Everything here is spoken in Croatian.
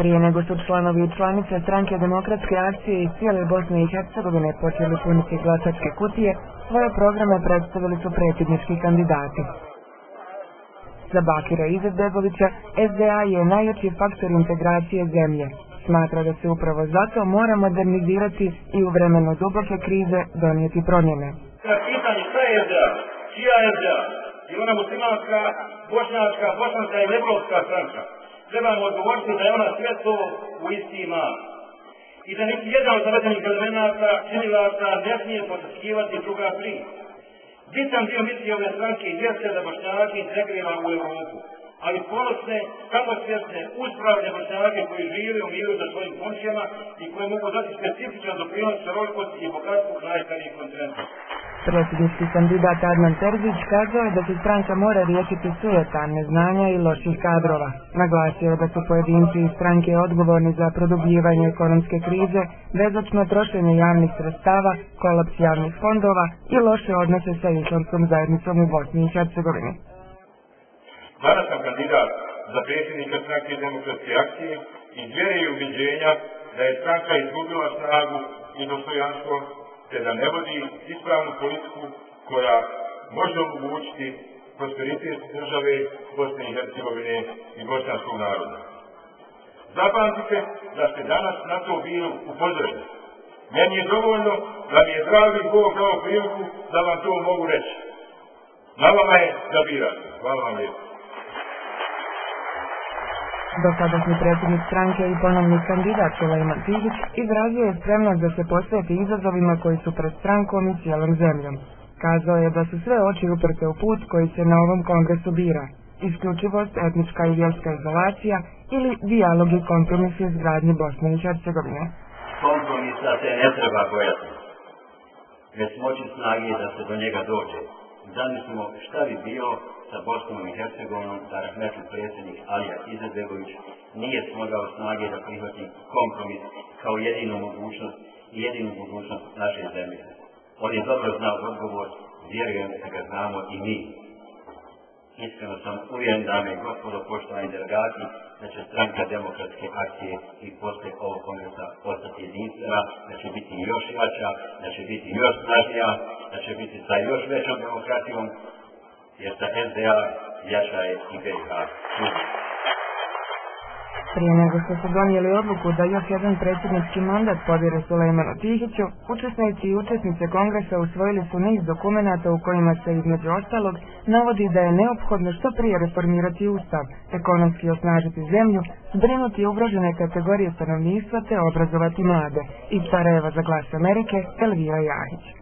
Prije nego su članovi i članice stranke demokratske akcije iz cijele Bosne i Hercegovine počeli puniti glasačke kutije, svoje programe predstavili su predsjednički kandidati. Za Bakira Izetbegovića SDA je najjači faktor integracije zemlje. Smatra da se upravo zato mora modernizirati i u vremenu duboke krize donijeti promjene. Pitanje šta je SDA? Čija je SDA? I ona muslimanska, bošnjačka, bošnjanska i lebrovska stranka. Trebamo odgovoriti da je ona sve to u isti ima. I da niti jedan od navedenih elemenata, činilaca ne smije potiskivati druga tri. Bitan dio misli ove stranke jeste da bošnjaki integrira u Europu, ali ponosne, samosvjesne, uspravne bošnjake koji žive u miru za svojim komšijama i koji mogu dati specifičan doprinos šarolikosti i bogatstvu najstarijih kontinenta. Predsjednički kandidat Adnan Terzić kazao je da se stranka mora riješiti sujeta, neznanja i loših kadrova. Naglasio je da su pojedinci iz stranke odgovorni za produbljivanje ekonomske krize, bezočno trošenje javnih sredstava, kolaps javnih fondova i loše odnose sa islamskom zajednicom u Bosni i Hercegovini. Danas sam kandidat za predsjednika stranke demokratske akcije i vjere i ubiđenja da je stranka izgubila snagu i dostojanstvo te da ne vodi ispravnu politiku koja može omogućiti prosperitet države Bosne i Hercegovine i bosanskog naroda. Zapamtite da ste danas na to bili upozoreni. Meni je dovoljno da mi je dragi Bog dao priliku da vam to mogu reći. Na vama je da. Hvala vam lijepo. Dosadašnji predsjednik stranke i ponovni kandidat Sulejman Tihić izrazio je spremnost da se posveti izazovima koji su pred strankom i cijelom zemljom. Kazao je da su sve oči uprte u put koji se na ovom kongresu bira. Isključivost, etnička i vjerska izolacija ili dijalog i kompromis u izgradnji Bosne i Hercegovine. Kompromisa se ne treba bojati, već moći snagi da se do njega dođe. Zamislimo šta bi bilo sa Bosnom i Hercegovinom da rahmetli predsjednik Alija Izetbegović nije smogao snage da prihvati kompromis kao jedinu mogućnost i jedinu mogućnost naše zemlje. On je dobro znao odgovor, vjerujem da ga znamo i mi. Iskreno sam uvjeren, dame i gospodo, poštovani delegati, da će stranka demokratske akcije i posle ovog kongresa jedinstvena, da će biti još jača, da će biti još snažnija, da će biti sa još većom demokratijom, jer sa SDA jača je i BiH. Prije nego što su donijeli odluku da još jedan predsjednički mandat povjere Sulejmanu Tihiću, učesnici i učesnice kongresa usvojili su niz dokumenata u kojima se između ostalog navodi da je neophodno što prije reformirati ustav, ekonomski osnažiti zemlju, zbrinuti ugrožene kategorije stanovništva te obrazovati mlade. Iz Sarajeva za glas Amerike, Elvira Jahić.